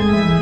Música